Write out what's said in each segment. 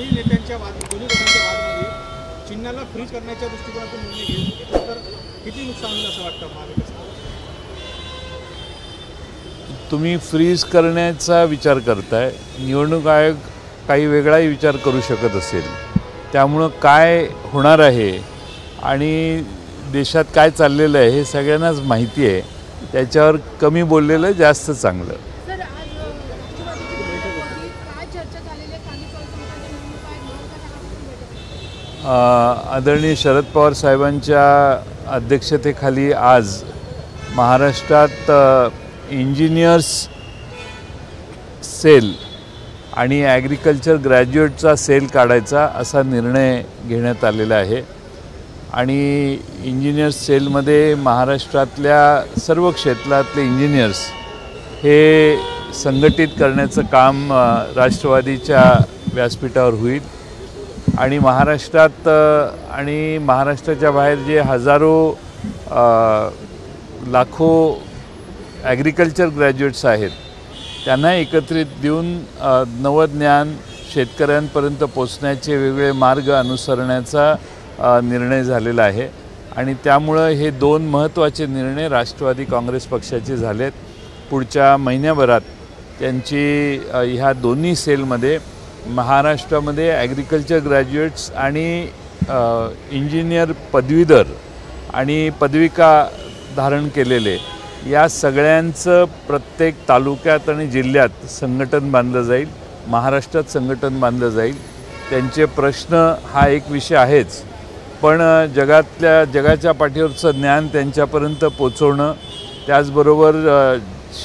दोन्ही नेत्यांच्या वाद दोन्ही गटांच्या वादमध्ये चिन्हाला फ्रीज करण्याच्या दृष्टिकोनातून निर्णय घेऊ घेतला तर किती नुकसान होईल असं वाटतं महाविकास तुम्ही फ्रीज करण्याचा विचार करताय. निवडणूक आयोग काही वेगळाही विचार करू शकत असेल. त्यामुळं काय होणार आहे आणि देशात काय चाललेलं आहे हे सगळ्यांनाच माहिती आहे. त्याच्यावर कमी बोललेलं जास्त चांगलं. आदरणीय शरद पवार साहेबांच्या अध्यक्षतेखाली आज महाराष्ट्रात इंजिनियर्स सेल आणि ॲग्रिकल्चर ग्रॅज्युएटचा सेल काढायचा असा निर्णय घेण्यात आलेला आहे. आणि इंजिनियर्स सेलमध्ये महाराष्ट्रातल्या सर्व क्षेत्रातले इंजिनियर्स हे संघटित करण्याचं काम राष्ट्रवादीच्या व्यासपीठावर होईल. आणि महाराष्ट्रात आणि महाराष्ट्राच्या बाहेर जे हजारो लाखो ॲग्रिकल्चर ग्रॅज्युएट्स आहेत त्यांना एकत्रित देऊन नवज्ञान शेतकऱ्यांपर्यंत पोचण्याचे वेगवेगळे मार्ग अनुसरण्याचा निर्णय झालेला आहे. आणि त्यामुळं हे दोन महत्त्वाचे निर्णय राष्ट्रवादी काँग्रेस पक्षाचे झालेत. पुढच्या महिन्याभरात त्यांची ह्या दोन्ही सेलमध्ये महाराष्ट्रामध्ये ॲग्रिकल्चर ग्रॅज्युएट्स आणि इंजिनियर पदवीधर आणि पदविका धारण केलेले या सगळ्यांचं प्रत्येक तालुक्यात आणि जिल्ह्यात संघटन बांधलं जाईल महाराष्ट्रात संघटन बांधलं जाईल. त्यांचे प्रश्न हा एक विषय आहेच. पण जगातल्या जगाच्या पाठीवरचं ज्ञान त्यांच्यापर्यंत पोचवणं त्याचबरोबर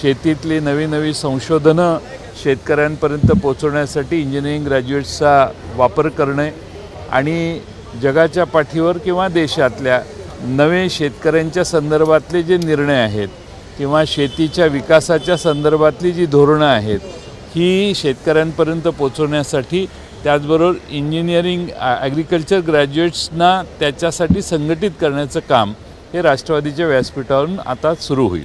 शेतीतली नवी नवी संशोधनं शेतकऱ्यांपर्यंत पोचवण्यासाठी इंजिनिअरिंग ग्रॅज्युएट्सचा वापर करणे आणि जगाच्या पाठीवर किंवा देशातल्या नवे शेतकऱ्यांच्या संदर्भातले जे निर्णय आहेत किंवा शेतीच्या विकासाच्या संदर्भातली जी धोरणं आहेत ही शेतकऱ्यांपर्यंत पोचवण्यासाठी त्याचबरोबर इंजिनिअरिंग ॲग्रिकल्चर ग्रॅज्युएट्सना त्याच्यासाठी संघटित करण्याचं काम हे राष्ट्रवादीच्या व्यासपीठावरून आता सुरू होईल.